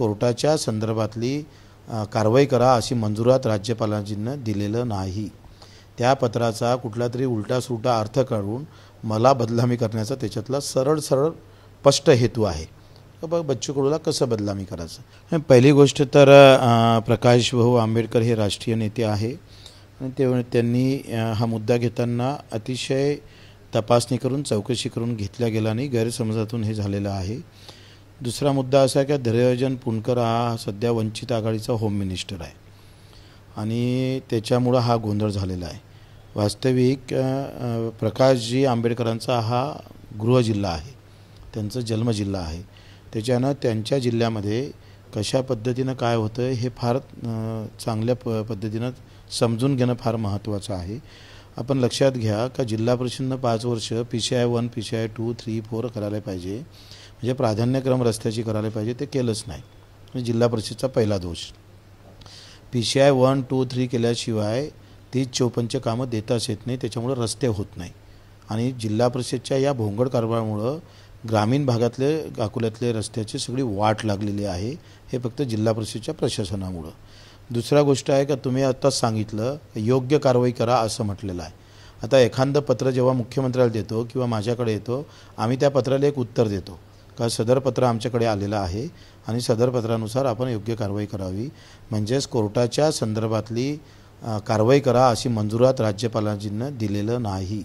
कोर्टाच्या संदर्भातली कारवाई करा अशी मंजुरात राज्यपालांजींना दिलेलं नाही. त्या पत्राचा कुठला तरी उलटा सुलटा अर्थ काढून मला बदलामी करण्याचा त्याच्यातला सरळ सरळ स्पष्ट हेतू आहे. बघ बच्चू कडूला कसं बदलामी करायचं? पहिली गोष्ट तर प्रकाश भाऊ आंबेडकर हे राष्ट्रीय नेते आहे. आणि ते त्यांनी हा मुद्दा घेताना अतिशय तपासणी करून चौकशी करून घेतल्या गेला नाही गैरसमजातून हे झालेलं आहे. दुसरा मुद्दा असा आहे की धैर्यजन पुणकर हा सध्या वंचित आघाडीचा होम मिनिस्टर आहे. आणि त्याच्यामुळं हा गोंधळ झालेला आहे. वास्तविक प्रकाशजी आंबेडकरांचा हा गृहजिल्हा आहे. त्यांचं जन्मजिल्हा आहे. त्याच्यानं त्यांच्या जिल्ह्यामध्ये कशा पद्धतीनं काय होतं हे फार चांगल्या प पद्धतीनं समजून घेणं फार महत्त्वाचं आहे. आपण लक्षात घ्या का जिल्हा परिषदनं पाच वर्ष P C I one P C I two three four करायला पाहिजे. म्हणजे प्राधान्यक्रम रस्त्याची करायला पाहिजे ते केलंच नाही. म्हणजे जिल्हा परिषदचा पहिला दोष. P C I one two three केल्याशिवाय तीस चौपन्नचे कामं देताच येत नाही त्याच्यामुळं रस्ते होत नाही. आणि जिल्हा परिषदच्या या भोंगड कारभारामुळं ग्रामीण भागातले अकोल्यातले रस्त्याची सगळी वाट लागलेली आहे हे फक्त जिल्हा परिषदच्या प्रशासनामुळं. दुसरा गोष्ट आहे का तुम्ही आत्ताच सांगितलं योग्य कारवाई करा असं म्हटलेलं आहे. आता एखादं पत्र जेव्हा मुख्यमंत्र्याला देतो किंवा माझ्याकडे येतो आम्ही त्या पत्राला एक उत्तर देतो. का सदर पत्र आमच्याकडे आलेलं आहे आणि सदर पत्रानुसार आपण योग्य कारवाई करावी. म्हणजेच कोर्टाच्या संदर्भातली कारवाई करा अशी मंजुरात राज्यपालांजींना दिलेलं नाही.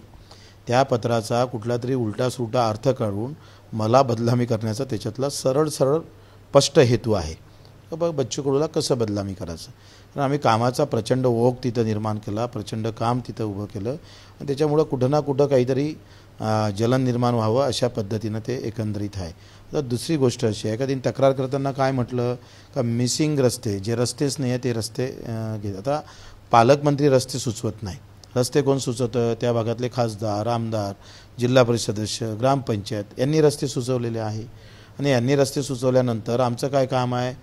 त्या पत्राचा कुठला तरी उलटा सुलटा अर्थ काढून मला बदलामी करण्याचा त्याच्यातला सरळ सरळ स्पष्ट हेतू आहे. बघ बच्चू कडूला कसं बदलामी करायचं? कारण आम्ही कामाचा प्रचंड ओघ तिथं निर्माण केला प्रचंड काम तिथं उभं केलं. आणि त्याच्यामुळं कुठं ना कुठं काहीतरी जलन निर्माण व्हावं अशा पद्धतीनं ते एकंदरीत आहे. तर दुसरी गोष्ट अशी आहे का त्यांनी तक्रार करताना काय म्हटलं? का मिसिंग रस्ते जे रस्तेच नाही आहे ते रस्ते घेत. आता पालकमंत्री रस्ते सुचवत नाही. रस्ते कोण सुचवतं? त्या भागातले खासदार आमदार जिल्हा परिषद सदस्य ग्रामपंचायत यांनी रस्ते सुचवलेले आहे. आणि यांनी रस्ते सुचवल्यानंतर आमचं काय काम आहे?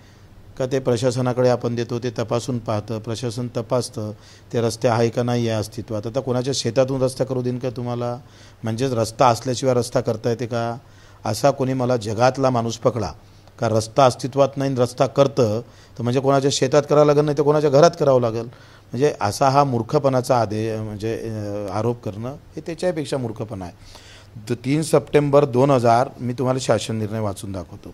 का ते प्रशासनाकडे आपण देतो ते तपासून पाहतं. प्रशासन तपासतं ते रस्ते आहे का नाही आहे अस्तित्वात. आता कोणाच्या शेतातून रस्ता करू देईन का तुम्हाला? म्हणजेच रस्ता असल्याशिवाय रस्ता करता येते का? असा कोणी मला जगातला माणूस पकडा. का रस्ता अस्तित्वात नाही रस्ता करतं तर म्हणजे कोणाच्या शेतात करावं लागेल नाही तर कोणाच्या घरात करावं लागेल. म्हणजे असा हा मूर्खपणाचा आदे म्हणजे आरोप करणं हे त्याच्यापेक्षा मूर्खपणा आहे. तर तीन सप्टेंबर दोन हजार मी तुम्हाला शासन निर्णय वाचून दाखवतो.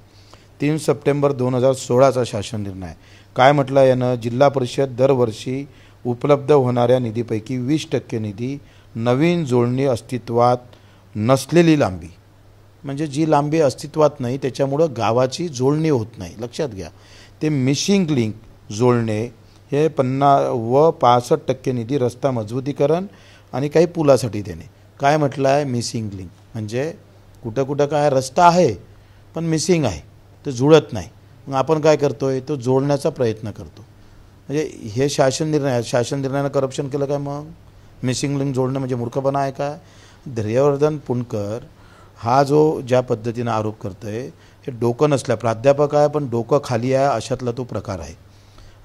तीन सप्टेंबर दोन हजार सोळाचा शासन निर्णय. काय म्हटलं यानं? जिल्हा परिषद दरवर्षी उपलब्ध होणाऱ्या निधीपैकी वीस टक्के निधी नवीन जोडणी अस्तित्वात नसलेली लांबी. म्हणजे जी लांबी अस्तित्वात नाही त्याच्यामुळं गावाची जोडणी होत नाही. लक्षात घ्या. ते मिशिंग लिंक जोडणे हे पन्ना व पासष्ट टक्के निधी रस्ता मजबूतीकरण आणि काही पुलासाठी देणे. काय म्हटलं आहे मिसिंग लिंक. म्हणजे कुठं कुठं काय रस्ता आहे पण मिसिंग आहे. ते जुळत नाही. मग आपण काय करतो आहे तो जोडण्याचा प्रयत्न करतो. म्हणजे हे शासन निर्णय शासन निर्णयानं करप्शन केलं काय मग? मिसिंग लिंक जोडणं म्हणजे मूर्खपणा आहे का धैर्यवर्धन पुणकर हा जो ज्या पद्धतीनं आरोप करतो आहे हे डोकं नसल्या प्राध्यापक आहे पण डोकं खाली आहे अशातला तो प्रकार आहे.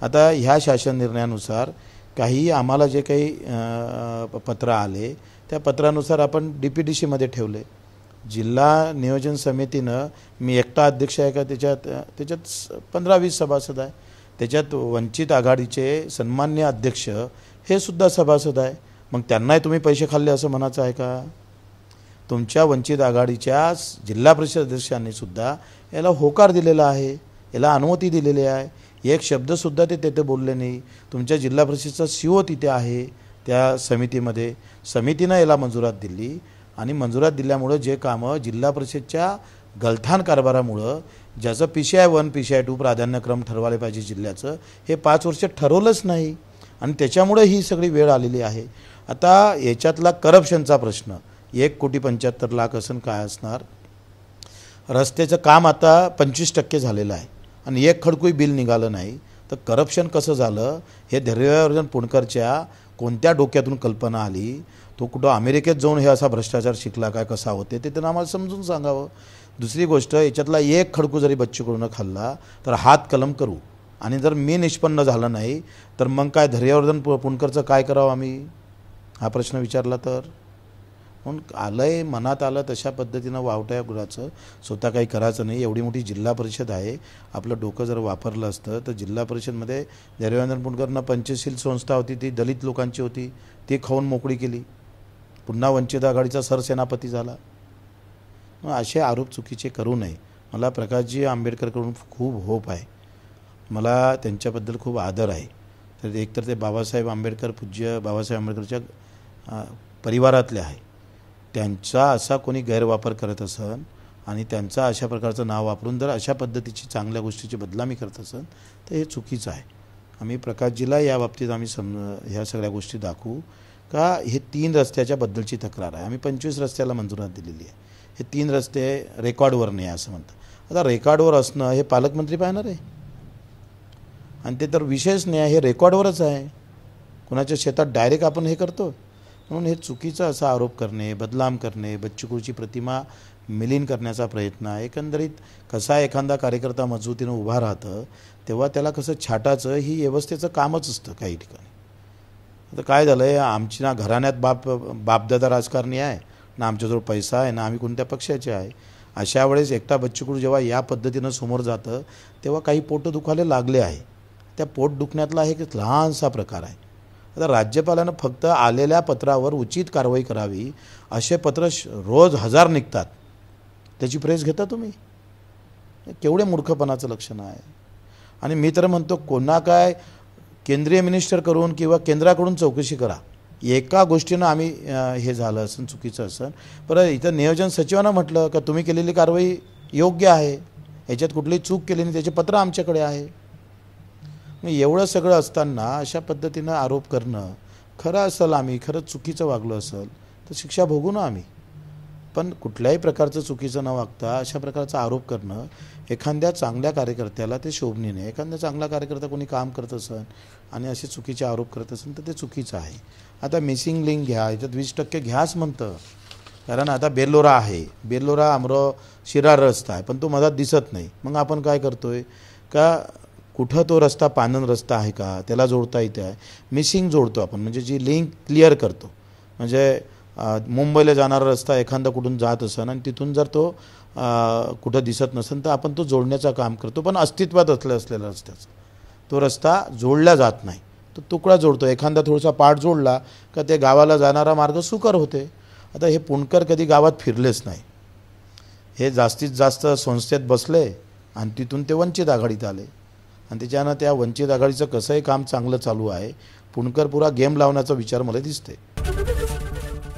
आता ह्या शासन निर्णयानुसार काही आम्हाला जे काही पत्र आले त्या पत्रानुसार आपण डी पी डी सीमध्ये ठेवले. जिल्हा नियोजन समितीनं मी एकटा अध्यक्ष आहे का त्याच्यात त्याच्यात पंधरा वीस सभासद आहे. त्याच्यात वंचित आघाडीचे सन्मान्य अध्यक्ष हे सुद्धा सभासद आहे. मग त्यांनाही तुम्ही पैसे खाल्ले असं म्हणायचं आहे का? तुमच्या वंचित आघाडीच्या जिल्हा परिषद अध्यक्षांनी सुद्धा याला होकार दिलेला आहे याला अनुमती दिलेली आहे. एक शब्दसुद्धा ते तिथे बोलले नाही. तुमच्या जिल्हा परिषदचा सी ओ तिथे आहे त्या समितीमध्ये. समितीनं याला मंजुरात दिली. आणि मंजुरात दिल्यामुळं जे कामं जिल्हा परिषदच्या गलथान कारभारामुळं ज्याचं P C I one P C I two प्राधान्यक्रम ठरवायला पाहिजे जिल्ह्याचं हे पाच वर्ष ठरवलंच नाही. आणि त्याच्यामुळं ही सगळी वेळ आलेली आहे. आता याच्यातला करप्शनचा प्रश्न एक कोटी पंच्याहत्तर लाख असं काय असणार? रस्त्याचं काम आता पंचवीस टक्के झालेलं आहे. आणि एक खडकूही बिल निघालं नाही. तर करप्शन कसं झालं? हे धैर्यवर्धन पुणकरच्या कोणत्या डोक्यातून कल्पना आली? तो कुठं अमेरिकेत जाऊन हे असा भ्रष्टाचार शिकला काय कसा होते ते त्यांना आम्हाला समजून सांगावं. दुसरी गोष्ट याच्यातला एक खडकू जरी बच्चूकडून खाल्ला तर हात कलम करू. आणि जर मी निष्पन्न झालं नाही तर मग काय धैर्यवर्धन पु- पुणकरचं काय करावं आम्ही? हा प्रश्न विचारला तर. म्हणून आहे मनात आलं तशा पद्धतीनं वावट्या गुराचं स्वतः काही करायचं नाही. एवढी मोठी जिल्हा परिषद आहे. आपलं डोकं जर वापरलं असतं तर जिल्हा परिषदमध्ये देवेंद्र पुणकरनं पंचशील संस्था होती ती दलित लोकांची होती ती खाऊन मोकळी केली. पुन्हा वंचित आघाडीचा सरसेनापती झाला. मग असे आरोप चुकीचे करू नये. मला प्रकाशजी आंबेडकरकडून खूप होप आहे. मला त्यांच्याबद्दल खूप आदर आहे. तर एकतर ते बाबासाहेब आंबेडकर पूज्य बाबासाहेब आंबेडकरच्या परिवारातले आहे. त्यांचा असा कोणी गैरवापर करत असन आणि त्यांचा अशा प्रकारचं नाव वापरून जर अशा पद्धतीची चांगल्या गोष्टीची बदनामी करत असन तर हे चुकीचं आहे. आम्ही प्रकाशजीला या बाबतीत आम्ही सम ह्या सगळ्या गोष्टी दाखवू. का हे तीन रस्त्याच्या बद्दलची तक्रार आहे. आम्ही पंचवीस रस्त्याला मंजुरात दिलेली आहे. हे तीन रस्ते रेकॉर्डवर नाही आहे असं म्हणतात. आता रेकॉर्डवर असणं हे पालकमंत्री पाहणार आहे. आणि ते तर विशेष नाही आहे हे रेकॉर्डवरच आहे. कुणाच्या शेतात डायरेक्ट आपण हे करतो म्हणून हे चुकीचा असा आरोप करणे बदलाम करणे बच्चूकूची प्रतिमा मिलीन करण्याचा प्रयत्न आहे. एकंदरीत कसा एखादा कार्यकर्ता मजबूतीनं उभा राहतं तेव्हा त्याला कसं छाटाचं ही व्यवस्थेचं कामच असतं काही ठिकाणी. आता काय झालं आहे आमची ना घराण्यात बाप बापदादा राजकारणी आहे. ना आमच्याजवळ पैसा आहे ना आम्ही कोणत्या पक्षाचे आहे. अशा वेळेस एकटा बच्चूकडू जेव्हा या पद्धतीनं समोर जातं तेव्हा काही पोटं दुखायला लागले आहे. त्या पोट दुखण्यातला एक लहानसा प्रकार आहे. आता राज्यपालानं फक्त आलेल्या पत्रावर उचित कारवाई करावी असे पत्र श- रोज हजार निघतात. त्याची प्रेस घेता तुम्ही? केवढे मूर्खपणाचं लक्षण आहे. आणि मी तर म्हणतो कोणा काय केंद्रीय मिनिस्टर करून किंवा केंद्राकडून चौकशी करा. एका गोष्टीनं आम्ही हे झालं असं चुकीचं असं. परत इथं नियोजन सचिवानं म्हटलं का तुम्ही केलेली कारवाई योग्य आहे? याच्यात कुठलीही चूक केली नाही त्याचे पत्र आमच्याकडे आहे मग एवढं सगळं असताना अशा पद्धतीनं आरोप करणं खरं असेल आम्ही खरंच चुकीचं वागलो असेल तर शिक्षा भोगू ना आम्ही. पण कुठल्याही प्रकारचं चुकीचं न वागता अशा प्रकारचा आरोप करणं एखाद्या चांगल्या कार्यकर्त्याला ते शोभनीय नाही. एखाद्या चांगला कार्यकर्ता कोणी काम करत असन आणि असे चुकीचे आरोप करत असेल तर ते चुकीचं आहे. आता मिसिंग लिंक घ्या याच्यात वीस टक्के घ्याच म्हणतं. कारण आता बेल्लोरा आहे. बेल्लोरा अमराव शिरार रस्ता आहे पण तो मधात दिसत नाही. मग आपण काय करतोय? का कुठं तो रस्ता पानन रस्ता आहे का? त्याला जोडता येते आहे. मिसिंग जोडतो आपण. म्हणजे जी लिंक क्लिअर करतो. म्हणजे मुंबईला जाणारा रस्ता एखादा कुठून जात असेल आणि तिथून जर तो कुठं दिसत नसेल तर आपण तो जोडण्याचं काम करतो. पण अस्तित्वात असल्या असलेला रस्त्याचा. तो रस्ता जोडला जात नाही. तो तुकडा जोडतो. एखादा थोडासा पाठ जोडला का ते गावाला जाणारा मार्ग सुकर होते. आता हे पुणकर कधी गावात फिरलेच नाही. हे जास्तीत जास्त संस्थेत बसले आणि तिथून ते वंचित आघाडीत आले. आणि त्याच्यानं त्या वंचित आघाडीचं कसंही काम चांगलं चालू आहे. पुणकर पुरा गेम लावण्याचा विचार मला दिसते